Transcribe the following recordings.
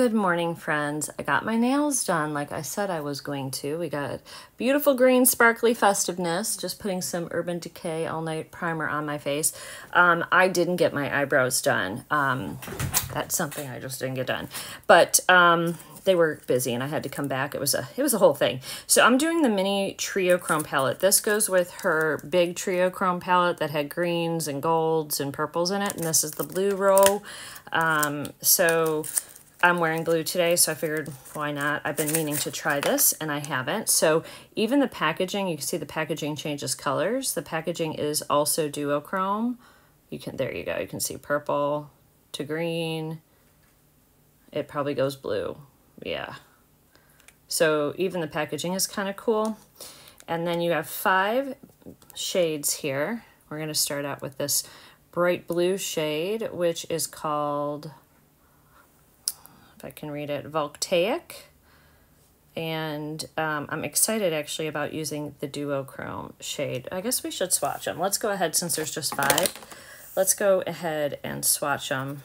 Good morning, friends. I got my nails done like I said I was going to. We got beautiful green sparkly festiveness, just putting some Urban Decay All Night Primer on my face. Um, I didn't get my eyebrows done. Um, that's something I just didn't get done. But um, they were busy and I had to come back. It was a it was a whole thing. So I'm doing the mini Triochrome palette. This goes with her big Triochrome palette that had greens and golds and purples in it. And this is the blue row. Um, so I'm wearing blue today, so I figured why not? I've been meaning to try this and I haven't. So even the packaging, you can see the packaging changes colors. The packaging is also duochrome. You can, there you go. You can see purple to green. It probably goes blue. Yeah. So even the packaging is kind of cool. And then you have five shades here. We're going to start out with this bright blue shade, which is called if I can read it, Voltaic. And um, I'm excited actually about using the duochrome shade. I guess we should swatch them. Let's go ahead, since there's just five, let's go ahead and swatch them.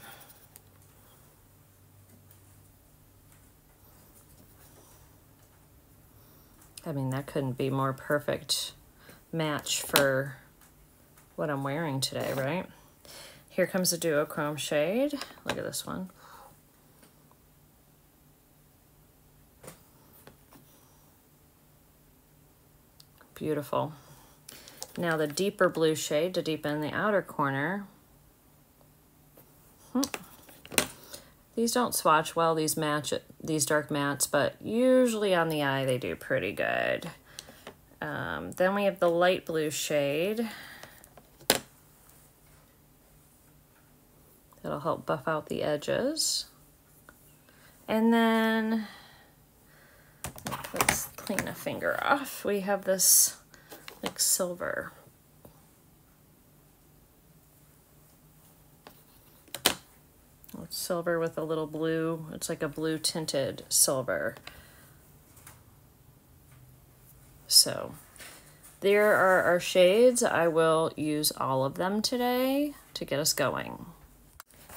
I mean, that couldn't be more perfect match for what I'm wearing today, right? Here comes the duochrome shade. Look at this one. Beautiful. Now the deeper blue shade to deepen the outer corner. Hmm. These don't swatch well, these match these dark mattes, but usually on the eye they do pretty good. Um, then we have the light blue shade. That'll help buff out the edges. And then let's clean a finger off. We have this like silver. It's silver with a little blue. It's like a blue tinted silver. So there are our shades. I will use all of them today to get us going.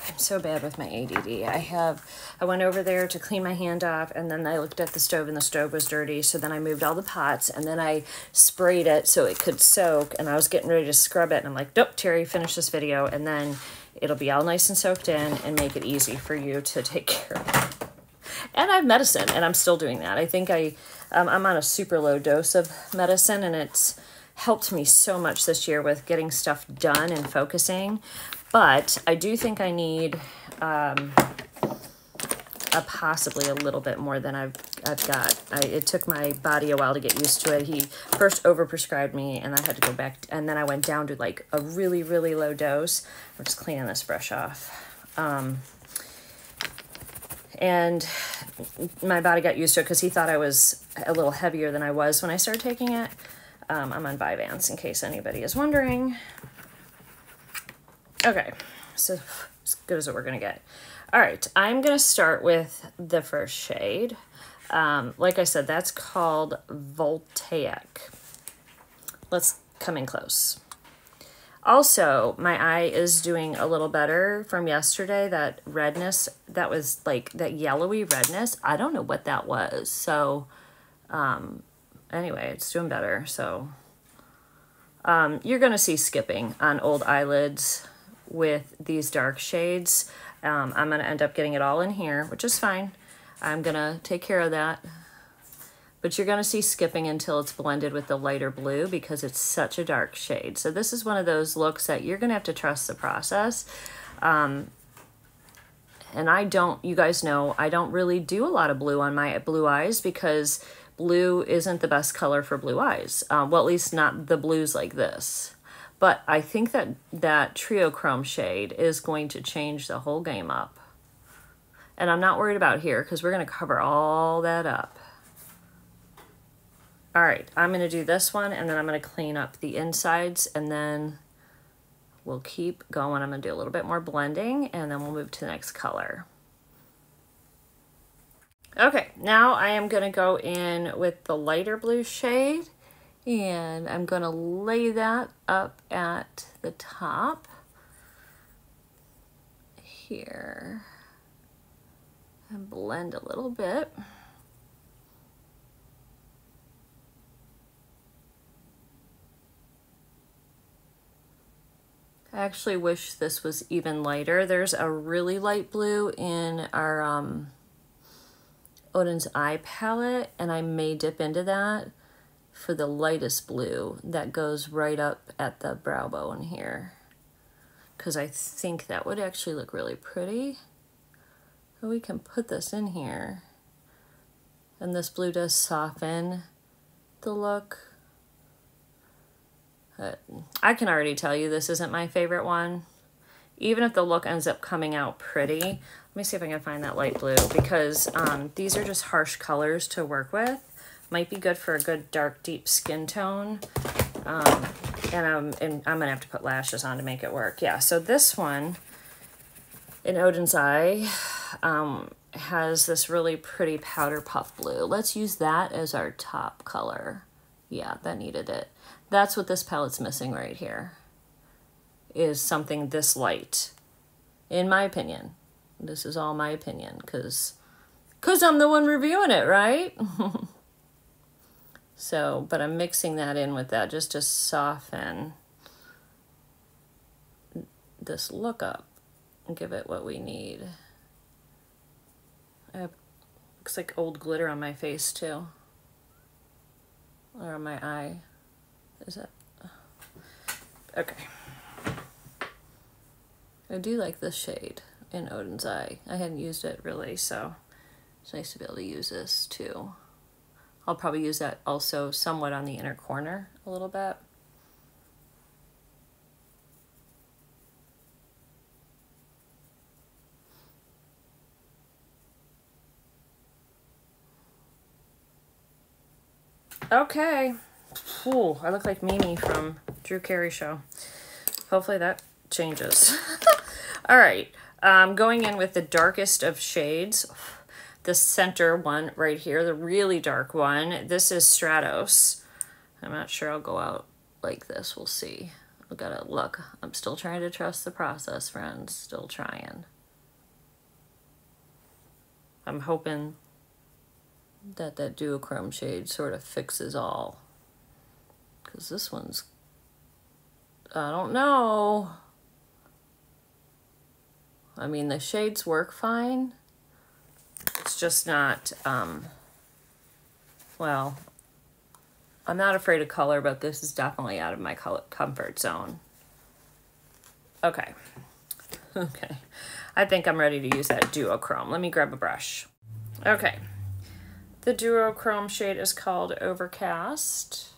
I'm so bad with my ADD. I have, I went over there to clean my hand off and then I looked at the stove and the stove was dirty. So then I moved all the pots and then I sprayed it so it could soak and I was getting ready to scrub it. And I'm like, nope, Terri, finish this video. And then it'll be all nice and soaked in and make it easy for you to take care of. And I have medicine and I'm still doing that. I think I, um, I'm on a super low dose of medicine and it's helped me so much this year with getting stuff done and focusing. But I do think I need um, a possibly a little bit more than I've I've got. I, it took my body a while to get used to it. He first overprescribed me, and I had to go back, and then I went down to like a really really low dose. I'm just cleaning this brush off. Um, and my body got used to it because he thought I was a little heavier than I was when I started taking it. Um, I'm on Vyvanse in case anybody is wondering. Okay, so as good as what we're gonna get. All right, I'm gonna start with the first shade. Um, like I said, that's called Voltaic. Let's come in close. Also, my eye is doing a little better from yesterday. That redness, that was like that yellowy redness. I don't know what that was. So, um, anyway, it's doing better. So, um, you're going to see skipping on old eyelids with these dark shades. Um, I'm going to end up getting it all in here, which is fine. I'm going to take care of that. But you're going to see skipping until it's blended with the lighter blue because it's such a dark shade. So this is one of those looks that you're going to have to trust the process. Um, and I don't, you guys know, I don't really do a lot of blue on my blue eyes because blue isn't the best color for blue eyes. Um, well, at least not the blues like this. But I think that that Triochrome shade is going to change the whole game up. And I'm not worried about here because we're going to cover all that up. All right, I'm going to do this one and then I'm going to clean up the insides and then we'll keep going. I'm going to do a little bit more blending and then we'll move to the next color. Okay, now I am going to go in with the lighter blue shade and I'm going to lay that up at the top here. and blend a little bit. I actually wish this was even lighter. There's a really light blue in our um, Odin's Eye palette, and I may dip into that for the lightest blue that goes right up at the brow bone here. Because I think that would actually look really pretty. But we can put this in here. And this blue does soften the look. But I can already tell you this isn't my favorite one. Even if the look ends up coming out pretty. Let me see if I can find that light blue because um, these are just harsh colors to work with. Might be good for a good dark, deep skin tone. Um, and, I'm, and I'm gonna have to put lashes on to make it work. Yeah, so this one in Odin's Eye um, has this really pretty powder puff blue. Let's use that as our top color. Yeah, that needed it. That's what this palette's missing right here, is something this light, in my opinion. This is all my opinion, because cause I'm the one reviewing it, right? so, but I'm mixing that in with that just to soften this look up and give it what we need. Have, looks like old glitter on my face too. Or on my eye. Is that? Okay. I do like this shade in Odin's Eye. I hadn't used it really, so it's nice to be able to use this too. I'll probably use that also somewhat on the inner corner a little bit. Okay. Ooh, I look like Mimi from Drew Carey Show. Hopefully that changes. All right, um, going in with the darkest of shades. The center one right here, the really dark one. This is Stratos. I'm not sure I'll go out like this. We'll see. I gotta look. I'm still trying to trust the process, friends. Still trying. I'm hoping that that duochrome shade sort of fixes all. Because this one's, I don't know. I mean, the shades work fine. Just not, um, well, I'm not afraid of color, but this is definitely out of my color comfort zone. Okay. Okay. I think I'm ready to use that duochrome. Let me grab a brush. Okay. The duochrome shade is called Overcast.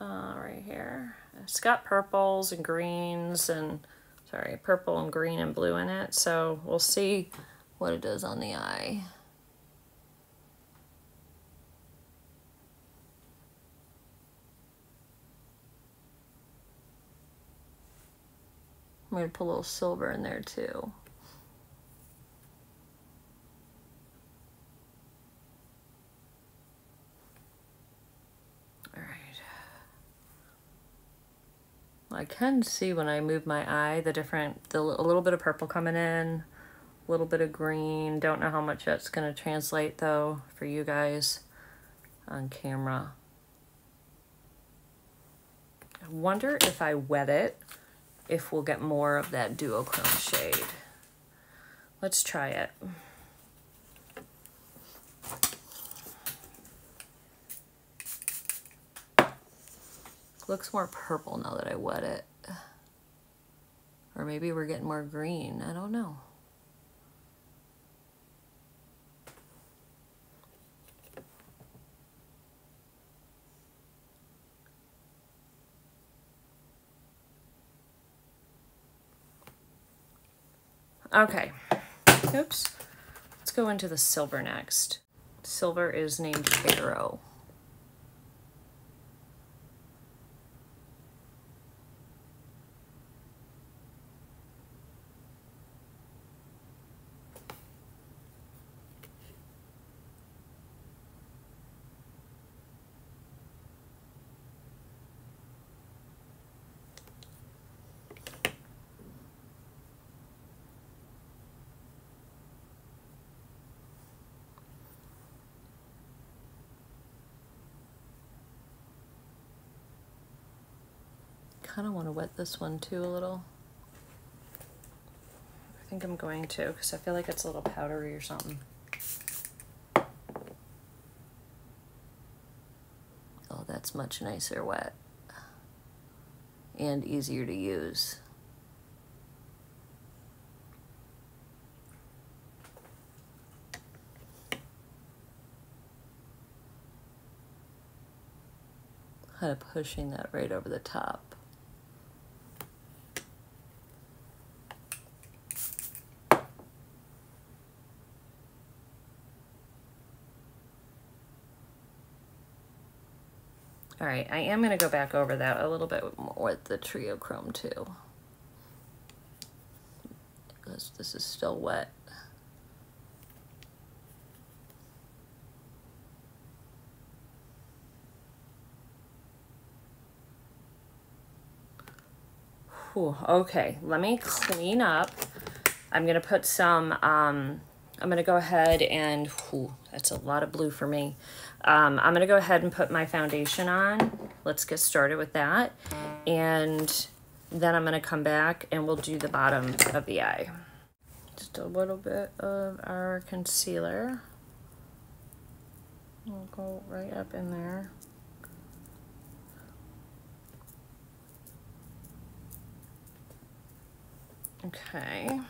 Uh, right here. It's got purples and greens and, sorry, purple and green and blue in it. So we'll see what it does on the eye. I'm going to put a little silver in there too. All right. I can see when I move my eye the different, the, a little bit of purple coming in, a little bit of green. Don't know how much that's going to translate though for you guys on camera. I wonder if I wet it, if we'll get more of that duochrome shade. Let's try it. Looks more purple now that I wet it. Or maybe we're getting more green. I don't know. Okay. Oops. Let's go into the silver next. Silver is named Arrow. Kind of want to wet this one too a little. I think I'm going to because I feel like it's a little powdery or something. Oh, that's much nicer wet and easier to use. Kind of pushing that right over the top. Right, I am gonna go back over that a little bit more with the Triochrome too. Because this is still wet. Whew, okay, let me clean up. I'm gonna put some, um, I'm gonna go ahead and, whew, that's a lot of blue for me. Um, I'm gonna go ahead and put my foundation on. Let's get started with that. And then I'm gonna come back and we'll do the bottom of the eye. Just a little bit of our concealer. We'll go right up in there. Okay.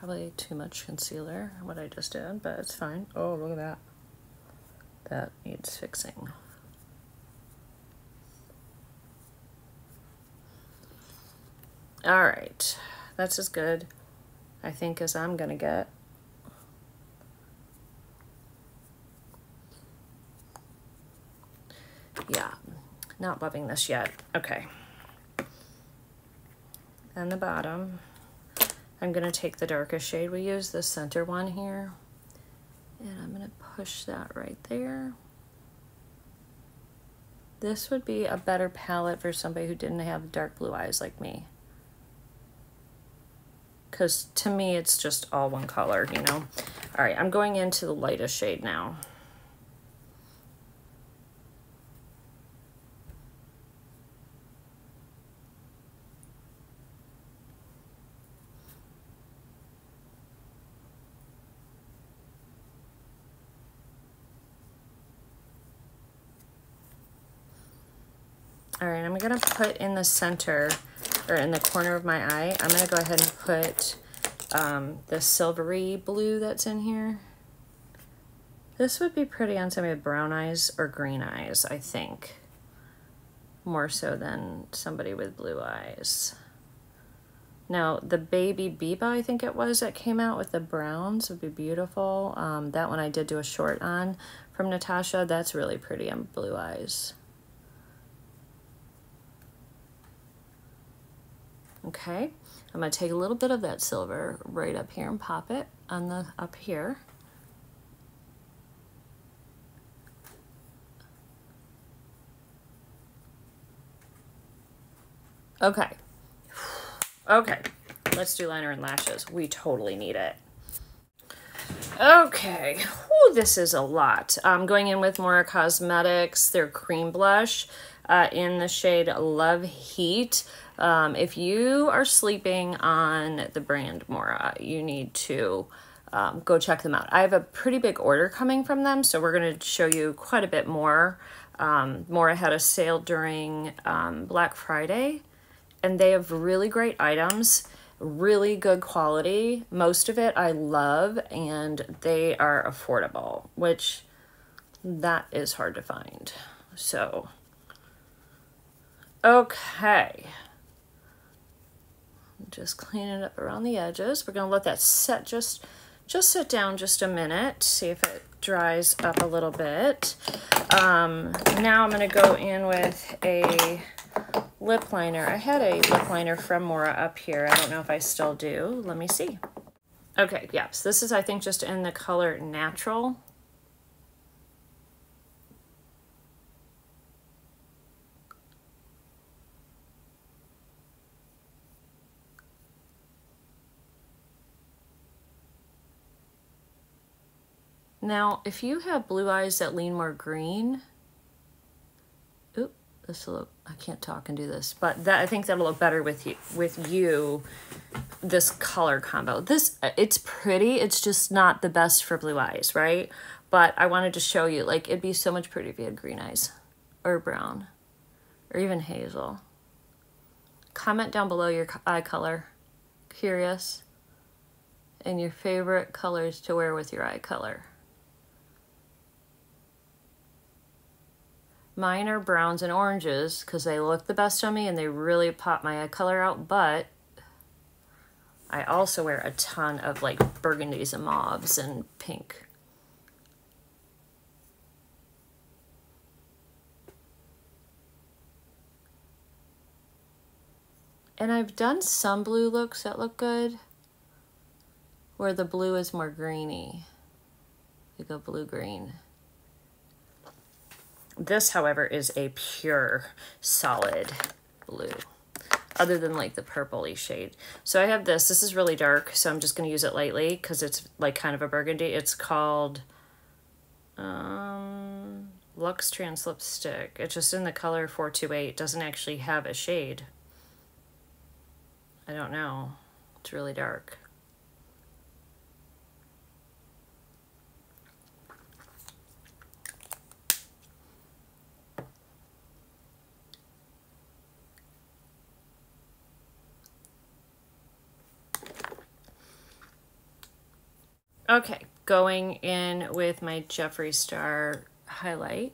Probably too much concealer, what I just did, but it's fine. Oh, look at that. That needs fixing. All right, that's as good, I think, as I'm gonna get. Yeah, not loving this yet. Okay. And the bottom, I'm gonna take the darkest shade we use, the center one here, and I'm gonna push that right there. This would be a better palette for somebody who didn't have dark blue eyes like me because to me it's just all one color, you know. All right, I'm going into the lightest shade now. All right, I'm gonna put in the center or in the corner of my eye, I'm to go ahead and put um, the silvery blue that's in here. This would be pretty on somebody with brown eyes or green eyes, I think. More so than somebody with blue eyes. Now, the Baby Biba, I think it was, that came out with the browns would be beautiful. Um, that one I did do a short on from Natasha. That's really pretty on blue eyes. Okay, I'm gonna take a little bit of that silver right up here and pop it on the up here. Okay. Okay, let's do liner and lashes. We totally need it. Okay, Ooh, this is a lot. I'm going in with Moira Cosmetics, their cream blush uh, in the shade Love Heat. Um, if you are sleeping on the brand Moira, you need to um, go check them out. I have a pretty big order coming from them, so we're going to show you quite a bit more. Um, Moira had a sale during um, Black Friday, and they have really great items, really good quality. Most of it I love, and they are affordable, which that is hard to find. So, okay just clean it up around the edges. We're gonna let that set just, just sit down just a minute, see if it dries up a little bit. Um, now I'm gonna go in with a lip liner. I had a lip liner from Moira up here. I don't know if I still do. Let me see. Okay, yeah, so this is, I think, just in the color Natural. Now, if you have blue eyes that lean more green, oop, this will look, I can't talk and do this, but that I think that'll look better with you, with you, this color combo. This, it's pretty, it's just not the best for blue eyes, right? But I wanted to show you, like, it'd be so much prettier if you had green eyes or brown or even hazel. Comment down below your eye color. Curious. And your favorite colors to wear with your eye color. Mine are browns and oranges because they look the best on me and they really pop my color out, but I also wear a ton of like burgundies and mauves and pink. And I've done some blue looks that look good where the blue is more greeny, like a blue-green. This, however, is a pure solid blue other than like the purpley shade. So I have this. This is really dark, so I'm just going to use it lightly because it's like kind of a burgundy. It's called um, Lux Trans Lipstick. It's just in the color 428. doesn't actually have a shade. I don't know. It's really dark. Okay, going in with my Jeffree Star highlight.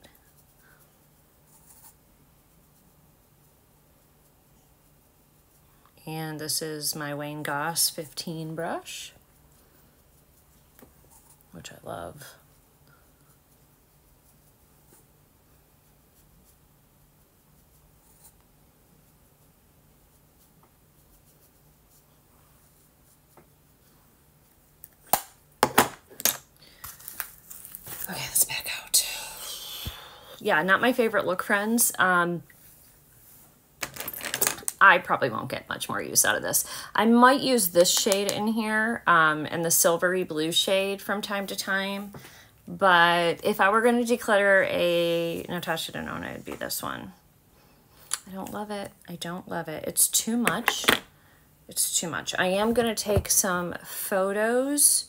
And this is my Wayne Goss 15 brush, which I love. Okay, let's back out. Yeah, not my favorite look, friends. Um, I probably won't get much more use out of this. I might use this shade in here um, and the silvery blue shade from time to time. But if I were going to declutter a Natasha Denona, it'd be this one. I don't love it. I don't love it. It's too much. It's too much. I am going to take some photos.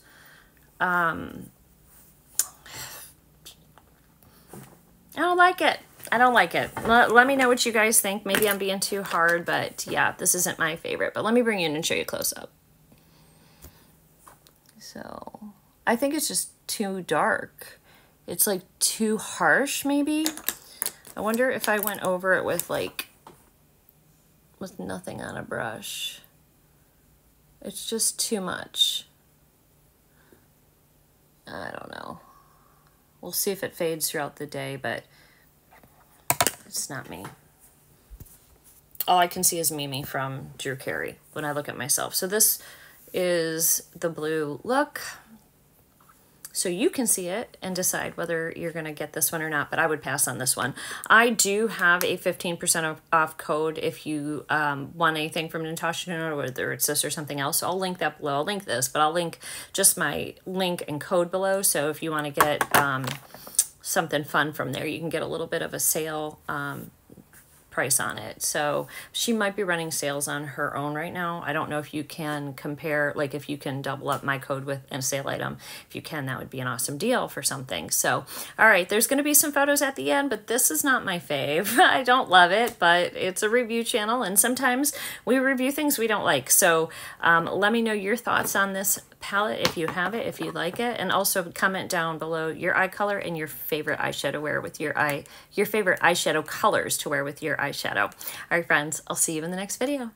Um, I don't like it. I don't like it. Let, let, me know what you guys think. Maybe I'm being too hard, but yeah, this isn't my favorite. But let me bring you in and show you close up. So I think it's just too dark. It's like too harsh, maybe. I wonder if I went over it with like, with nothing on a brush. It's just too much. I don't know. We'll see if it fades throughout the day, but it's not me. All I can see is Mimi from Drew Carey when I look at myself. So this is the blue look. So you can see it and decide whether you're going to get this one or not, but I would pass on this one. I do have a 15% off code if you um, want anything from Natasha or whether it's this or something else. I'll link that below. I'll link this, but I'll link just my link and code below. So if you want to get... Um, something fun from there. You can get a little bit of a sale um, price on it. So she might be running sales on her own right now. I don't know if you can compare, like if you can double up my code with a sale item. If you can, that would be an awesome deal for something. So, all right, there's going to be some photos at the end, but this is not my fave. I don't love it, but it's a review channel, and sometimes we review things we don't like. So um, let me know your thoughts on this palette if you have it, if you like it, and also comment down below your eye color and your favorite eyeshadow wear with your eye, your favorite eyeshadow colors to wear with your eyeshadow. All right, friends, I'll see you in the next video.